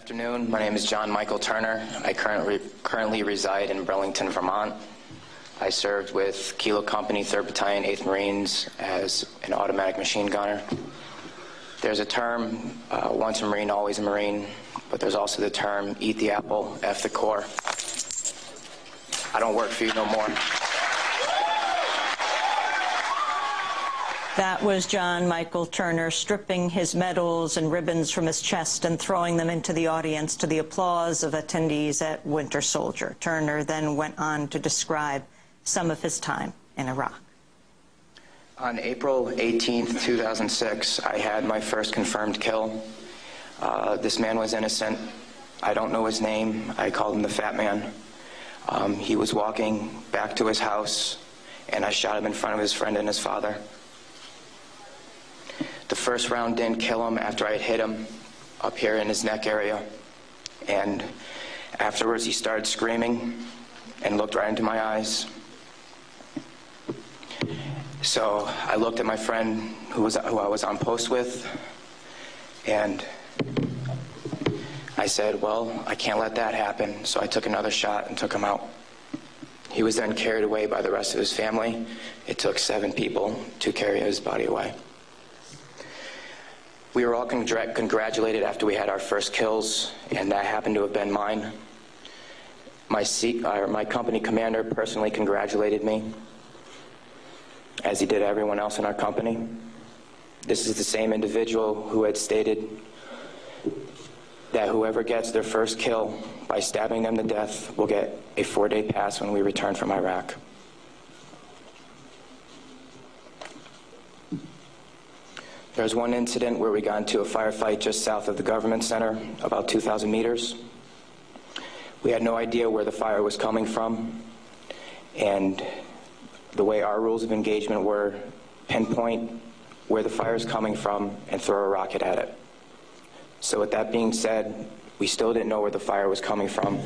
afternoon. My name is John Michael Turner. I currently, currently reside in Burlington, Vermont. I served with Kilo Company, 3rd Battalion, 8th Marines as an automatic machine gunner. There's a term, uh, once a Marine, always a Marine, but there's also the term, eat the apple, F the Corps. I don't work for you no more. That was John Michael Turner stripping his medals and ribbons from his chest and throwing them into the audience to the applause of attendees at Winter Soldier. Turner then went on to describe some of his time in Iraq. On April 18, 2006, I had my first confirmed kill. Uh, this man was innocent. I don't know his name. I called him the Fat Man. Um, he was walking back to his house, and I shot him in front of his friend and his father. The first round didn't kill him after I had hit him up here in his neck area. And afterwards, he started screaming and looked right into my eyes. So I looked at my friend who, was, who I was on post with, and I said, Well, I can't let that happen. So I took another shot and took him out. He was then carried away by the rest of his family. It took seven people to carry his body away. We were all congr- congratulated after we had our first kills, and that happened to have been mine. My, C- uh, my company commander personally congratulated me, as he did everyone else in our company. This is the same individual who had stated that whoever gets their first kill by stabbing them to death will get a four day pass when we return from Iraq. There was one incident where we got into a firefight just south of the government center, about 2,000 meters. We had no idea where the fire was coming from, and the way our rules of engagement were pinpoint where the fire is coming from and throw a rocket at it. So, with that being said, we still didn't know where the fire was coming from,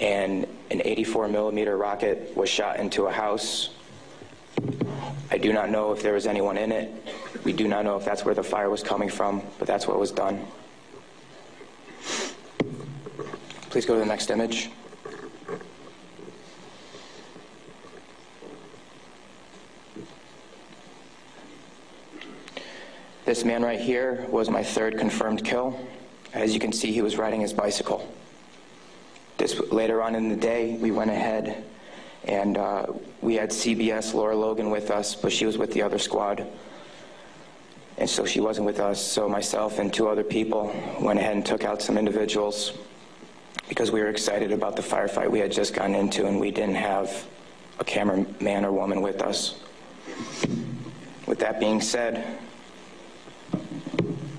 and an 84 millimeter rocket was shot into a house. I do not know if there was anyone in it. We do not know if that's where the fire was coming from, but that's what was done. Please go to the next image. This man right here was my third confirmed kill. As you can see, he was riding his bicycle. This later on in the day, we went ahead and uh, we had CBS Lara Logan with us, but she was with the other squad. And so she wasn't with us. So myself and two other people went ahead and took out some individuals because we were excited about the firefight we had just gotten into and we didn't have a cameraman or woman with us. With that being said,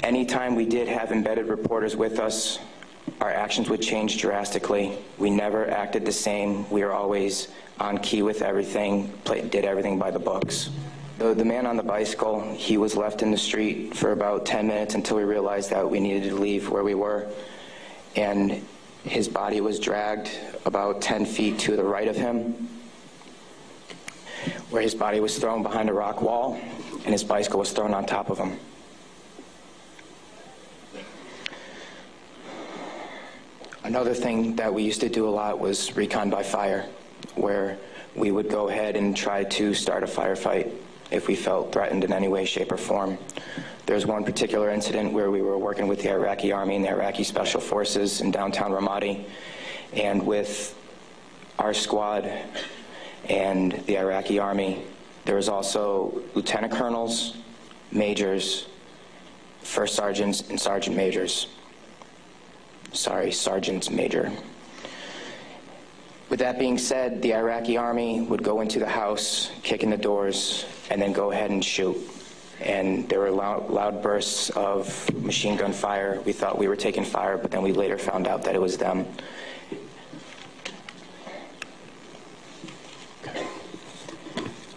anytime we did have embedded reporters with us, our actions would change drastically. We never acted the same. We were always on key with everything, did everything by the books. The, the man on the bicycle, he was left in the street for about 10 minutes until we realized that we needed to leave where we were. And his body was dragged about 10 feet to the right of him, where his body was thrown behind a rock wall, and his bicycle was thrown on top of him. Another thing that we used to do a lot was recon by fire, where we would go ahead and try to start a firefight if we felt threatened in any way, shape, or form. There's one particular incident where we were working with the Iraqi Army and the Iraqi Special Forces in downtown Ramadi, and with our squad and the Iraqi Army, there was also lieutenant colonels, majors, first sergeants, and sergeant majors. Sorry, sergeants major. With that being said, the Iraqi army would go into the house, kick in the doors, and then go ahead and shoot. And there were loud, loud, bursts of machine gun fire. We thought we were taking fire, but then we later found out that it was them.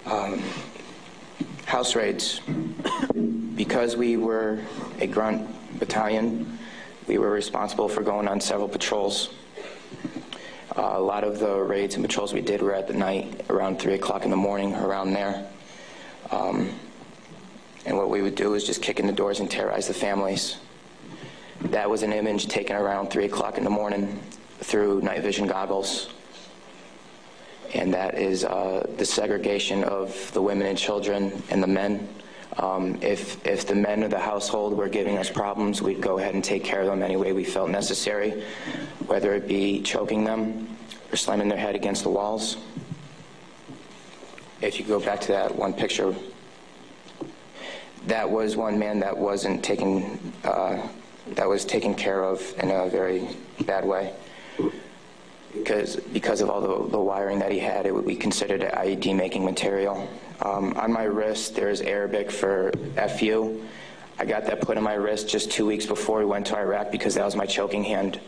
Um, house raids. Because we were a grunt battalion, we were responsible for going on several patrols. Uh, a lot of the raids and patrols we did were at the night, around 3 o'clock in the morning, around there. Um, and what we would do is just kick in the doors and terrorize the families. That was an image taken around 3 o'clock in the morning through night vision goggles. And that is uh, the segregation of the women and children and the men. Um, If, if the men of the household were giving us problems, we'd go ahead and take care of them any way we felt necessary, whether it be choking them or slamming their head against the walls. If you go back to that one picture, that was one man that wasn't taken, uh, that was taken care of in a very bad way. Because, because of all the, the wiring that he had, it would be considered IED making material. Um, on my wrist, there's Arabic for FU. I got that put on my wrist just two weeks before we went to Iraq because that was my choking hand.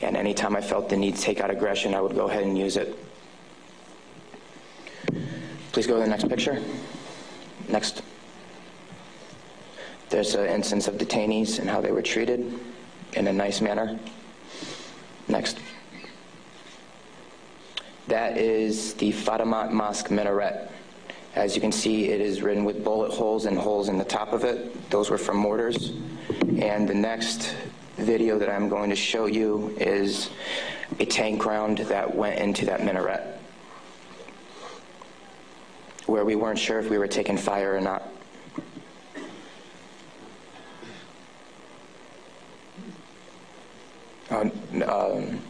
And anytime I felt the need to take out aggression, I would go ahead and use it. Please go to the next picture. Next. There's an instance of detainees and how they were treated in a nice manner. Next. That is the Fatimat Mosque minaret. As you can see, it is written with bullet holes and holes in the top of it. Those were from mortars. And the next video that I'm going to show you is a tank round that went into that minaret, where we weren't sure if we were taking fire or not. Um, um,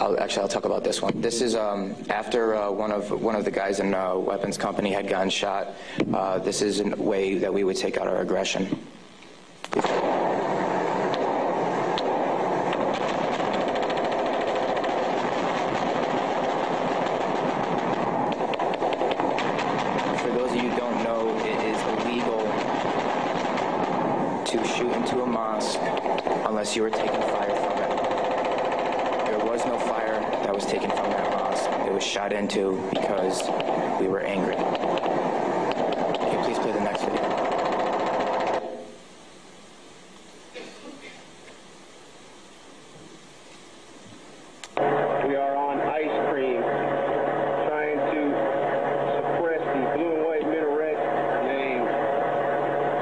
I'll, actually, I'll talk about this one. This is um, after uh, one of one of the guys in uh, weapons company had gotten shot. Uh, this is a way that we would take out our aggression. For those of you who don't know, it is illegal to shoot into a mosque unless you are taking fire from it. There was no fire that was taken from that mosque. It was shot into because we were angry. Can you please play the next video? We are on ice cream, trying to suppress the blue and white minaret named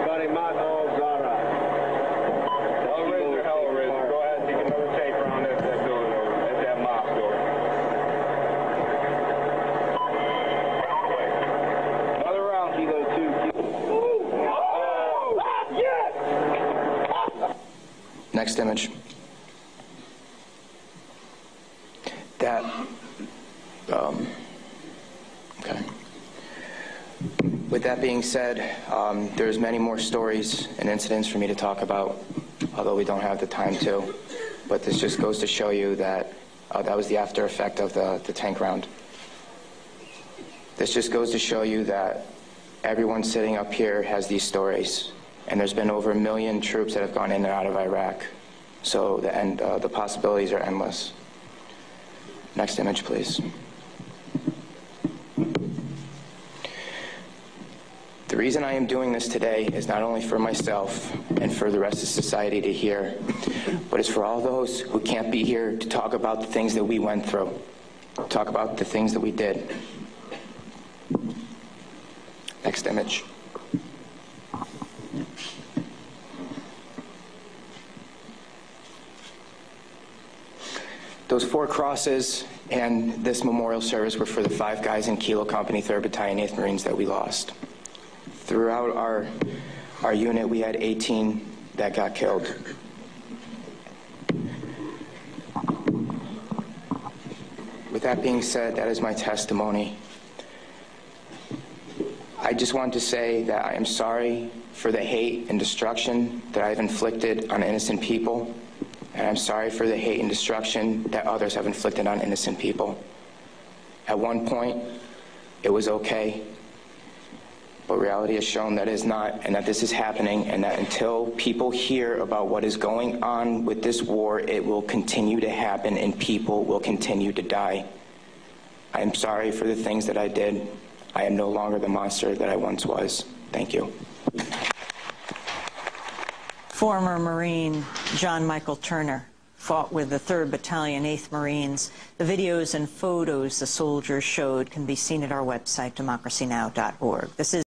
Fatimat al-Zahra. Hellraiser, Hellraiser, go ahead and take another tape around that, that building over, at that mosque door. Another round. Kilo 2, kilo... Oh! Yes! Next image. That, um, okay. With that being said, um, there's many more stories and incidents for me to talk about, although we don't have the time to. But this just goes to show you that uh, that was the after effect of the, the tank round. This just goes to show you that everyone sitting up here has these stories, and there's been over a million troops that have gone in and out of Iraq. So the, end, uh, the possibilities are endless. Next image, please. The reason I am doing this today is not only for myself and for the rest of society to hear, but it's for all those who can't be here to talk about the things that we went through, talk about the things that we did. Next image. Those four crosses and this memorial service were for the five guys in Kilo Company, 3rd Battalion, 8th Marines that we lost. Throughout our, our unit, we had 18 that got killed. With that being said, that is my testimony. I just want to say that I am sorry for the hate and destruction that I've inflicted on innocent people, and I'm sorry for the hate and destruction that others have inflicted on innocent people. At one point, it was okay, but reality has shown that it is not, and that this is happening, and that until people hear about what is going on with this war, it will continue to happen and people will continue to die. I am sorry for the things that I did. I am no longer the monster that I once was. Thank you. Former Marine John Michael Turner fought with the 3rd Battalion, 8th Marines. The videos and photos the soldiers showed can be seen at our website, democracynow.org. This is